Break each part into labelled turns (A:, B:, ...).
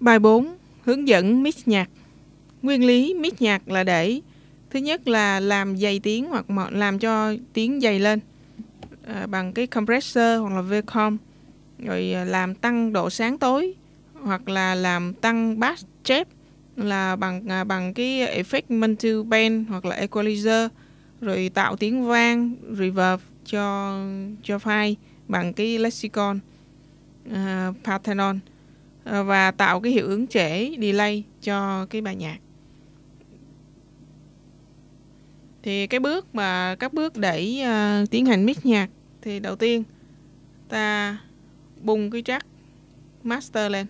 A: Bài 4. Hướng dẫn mix nhạc. Nguyên lý mix nhạc là để thứ nhất là làm dày tiếng hoặc làm cho tiếng dày lên à, bằng cái compressor hoặc là vcom rồi à, làm tăng độ sáng tối hoặc là làm tăng bass chép là bằng à, bằng cái effect multi band hoặc là equalizer rồi tạo tiếng vang reverb cho cho file bằng cái lexicon uh, Parthenon uh, Ờ, và tạo cái hiệu ứng trễ delay cho cái bài nhạc. Thì cái bước mà các bước để uh, ờ, tiến hành mix nhạc thì đầu tiên ta bung cái track master lên.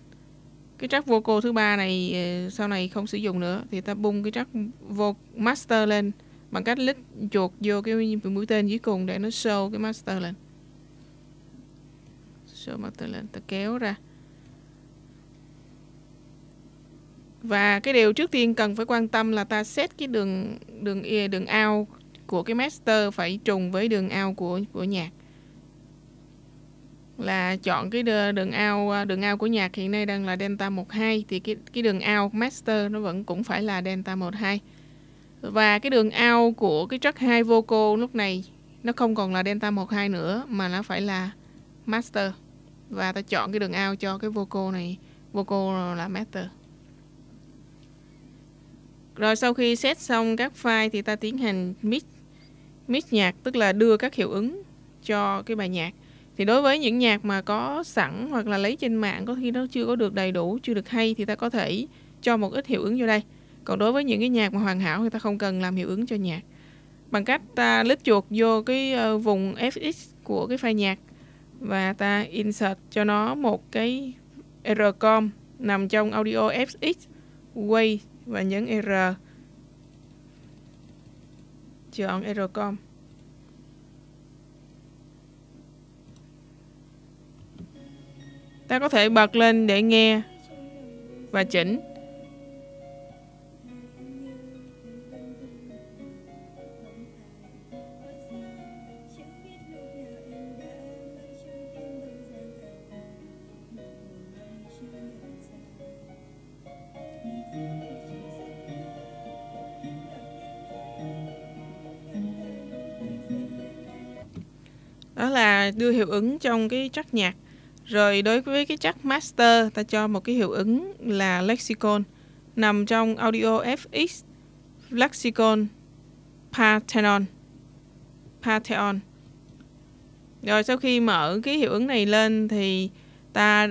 A: Cái track vocal thứ ba này ờ, sau này không sử dụng nữa thì ta bung cái track vo master lên bằng cách lít chuột vô cái mũi tên dưới cùng để nó show cái master lên. Show master lên ta kéo ra. Và cái điều trước tiên cần phải quan tâm là ta set cái đường đường đường out của cái master phải trùng với đường out của của nhạc. Là chọn cái đường out đường out của nhạc hiện nay đang là delta 12 thì cái cái đường out master nó vẫn cũng phải là delta 12 và cái đường out của cái track 2 vocal lúc này nó không còn là delta 12 nữa, mà nó phải là master. Và ta chọn cái đường out cho cái vocal này, vocal là master rồi sau khi set xong các file thì ta tiến hành mix mix nhạc, tức là đưa các hiệu ứng cho cái bài nhạc. Thì đối với những nhạc mà có sẵn hoặc là lấy trên mạng, có khi nó chưa có được đầy đủ, chưa được hay thì ta có thể cho một ít hiệu ứng vô đây. Còn đối với những cái nhạc mà hoàn hảo thì ta không cần làm hiệu ứng cho nhạc. Bằng cách ta lít chuột vô cái ờ, vùng fx của cái file nhạc và ta insert cho nó một cái rcom nằm trong audio fx way và nhấn r chọn rcom ta có thể bật lên để nghe và chỉnh. Đó là đưa hiệu ứng trong cái track nhạc. Rồi đối với cái track master, ta cho một cái hiệu ứng là lexicon. Nằm trong audio FX lexicon, Parthenon. Parthenon rồi sau khi mở cái hiệu ứng này lên thì ta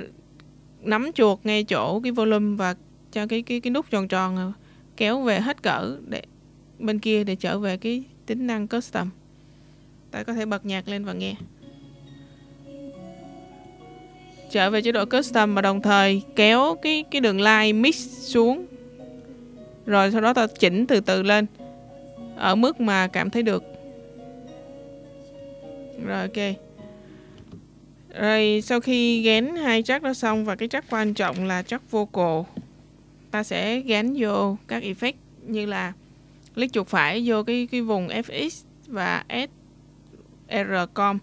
A: nắm chuột ngay chỗ cái volume và cho cái cái cái nút tròn tròn à, kéo về hết cỡ để bên kia để trở về cái tính năng custom ta có thể bật nhạc lên và nghe. Trở về chế độ custom và đồng thời kéo cái cái đường line mix xuống. Rồi sau đó ta chỉnh từ từ lên, ở mức mà cảm thấy được. Rồi, ok. Rồi sau khi gán hai track đó xong và cái track quan trọng là track vocal, ta sẽ gán vô các effect như là click chuột phải vô cái cái vùng FX và S. R com.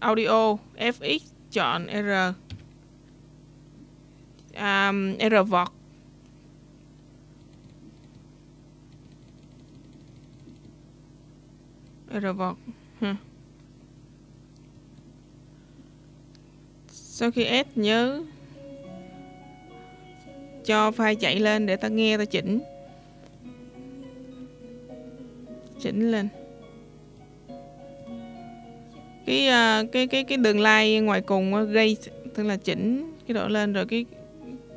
A: Audio FX chọn R. Um, R vọt. R vọt. Huh. sau khi S nhớ cho file chạy lên để ta nghe ta chỉnh. Chỉnh lên cái ờ, cái cái cái đường lai ngoài cùng ờ, gây tức là chỉnh cái độ lên rồi cái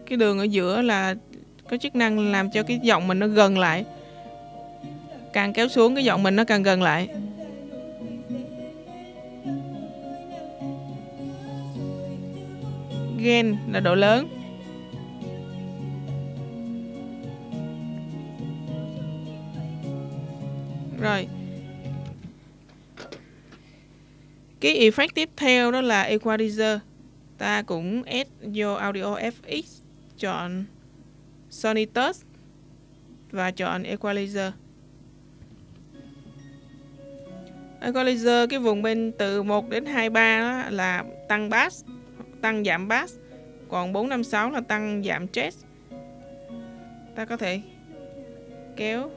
A: cái đường ở giữa là có chức năng làm cho cái giọng mình nó gần lại. Càng kéo xuống cái giọng mình nó càng gần lại. Gain là độ lớn. Rồi. Cái effect tiếp theo đó là equalizer. Ta cũng add vô audio fx chọn Sonitus và chọn Equalizer. Equalizer cái vùng bên từ 1 đến 23 đó là tăng bass, tăng giảm bass. Còn 456 là tăng giảm jazz ta có thể kéo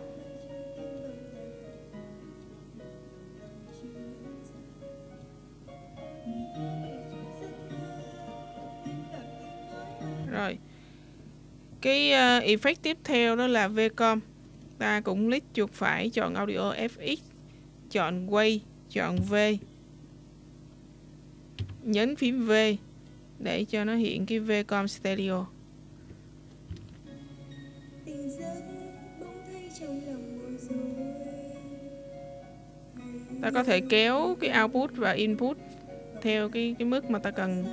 A: cái uh, effect tiếp theo đó là Vcom. Ta cũng click chuột phải chọn audio FX chọn quay chọn V. Nhấn phím V để cho nó hiện cái Vcom stereo. Ta có thể kéo cái output và input theo cái cái mức mà ta cần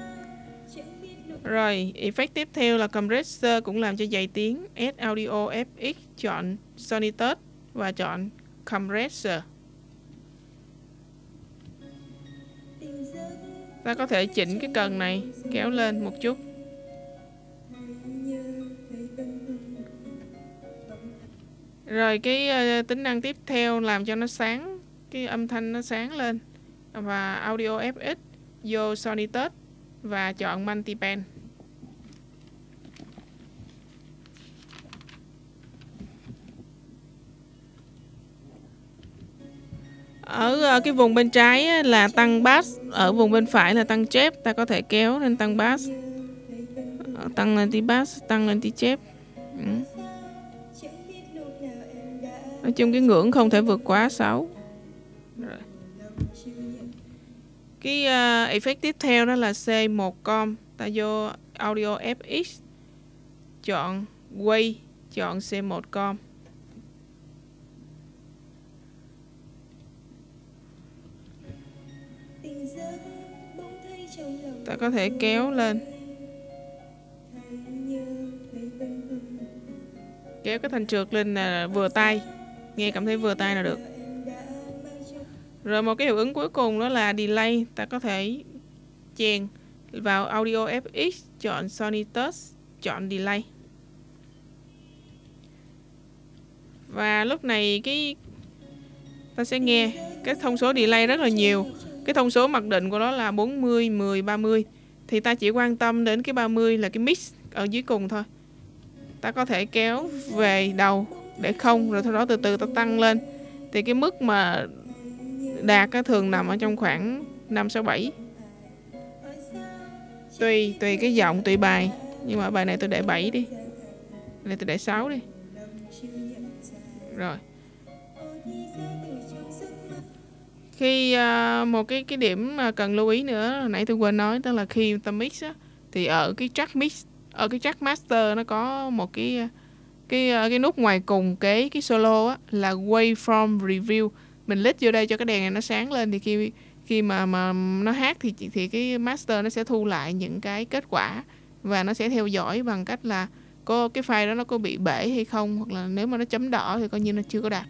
A: rồi effect tiếp theo là compressor cũng làm cho dày tiếng. S audio FX chọn Sonitus và chọn compressor ta có thể chỉnh cái cần này kéo lên một chút. Rồi cái uh, tính năng tiếp theo làm cho nó sáng cái âm thanh nó sáng lên. Và audio FX vô Sonitus và chọn multiband ở ờ, cái vùng bên trái là tăng bass, ở vùng bên phải là tăng chép, ta có thể kéo lên tăng bass. Ờ, tăng lên tí bass, tăng lên tí chép. Ừ. nói chung cái ngưỡng không thể vượt quá 6 cái uh, effect tiếp theo đó là C1 com. Ta vô audio FX chọn quay chọn C1 com. Ta có thể kéo lên. Kéo cái thanh trượt lên là vừa tay. Nghe cảm thấy vừa tay là được rồi một cái hiệu ứng cuối cùng đó là delay. Ta có thể chèn vào audio FX chọn Sony Touch chọn delay. Và lúc này cái ta sẽ nghe cái thông số delay rất là nhiều. Cái thông số mặc định của nó là 40, 10, 30 thì ta chỉ quan tâm đến cái 30 là cái mix ở dưới cùng thôi. Ta có thể kéo về đầu để không rồi sau đó từ từ ta tăng lên. Thì cái mức mà đạt thường nằm ở trong khoảng 5, 6, 7 tùy tùy cái giọng tùy bài. Nhưng mà bài này tôi để 7 đi. Này tôi để 6 đi. Rồi. Khi uh, một cái cái điểm mà cần lưu ý nữa nãy tôi quên nói đó là khi ta mix á, thì ở cái track mix ở cái track master nó có một cái cái à, cái nút ngoài cùng cái cái solo á là waveform review mình lít vô đây cho cái đèn này nó sáng lên thì khi khi mà mà nó hát thì thì cái master nó sẽ thu lại những cái kết quả và nó sẽ theo dõi bằng cách là có cái file đó nó có bị bể hay không hoặc là nếu mà nó chấm đỏ thì coi như nó chưa có đạt.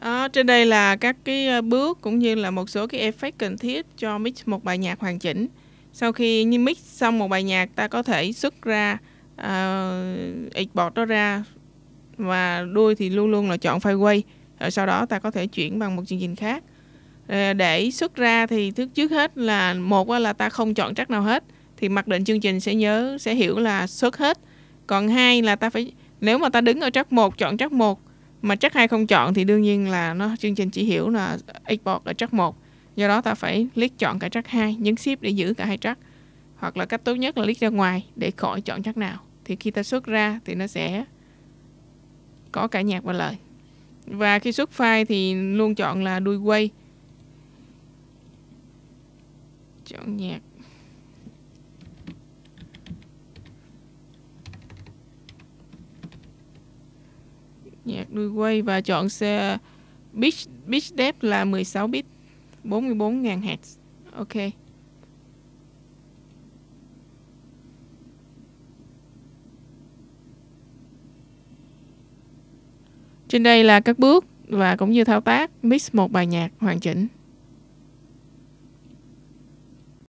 A: Đó, trên đây là các cái ờ, bước cũng như là một số cái effect cần thiết cho mix một bài nhạc hoàn chỉnh. Sau khi như mix xong một bài nhạc ta có thể xuất ra ờ, uh, export nó ra và đuôi thì luôn luôn là chọn file quay. Rồi sau đó ta có thể chuyển bằng một chương trình khác. Ờ, để xuất ra thì thứ trước hết là, một là ta không chọn track nào hết, thì mặc định chương trình sẽ nhớ, sẽ hiểu là xuất hết. Còn hai là ta phải, nếu mà ta đứng ở track 1 chọn track 1 mà track 2 không chọn thì đương nhiên là nó, chương trình chỉ hiểu là export ở track 1 do đó ta phải click chọn cả track 2 nhấn shift để giữ cả hai track hoặc là cách tốt nhất là click ra ngoài để khỏi chọn track nào thì khi ta xuất ra thì nó sẽ có cả nhạc và lời và khi xuất file thì luôn chọn là đuôi quay. Chọn nhạc. Nhạc đuôi quay và chọn xe bit bit depth là 16 bit 44.000 Hz ok. Trên đây là các bước và cũng như thao tác mix một bài nhạc hoàn chỉnh.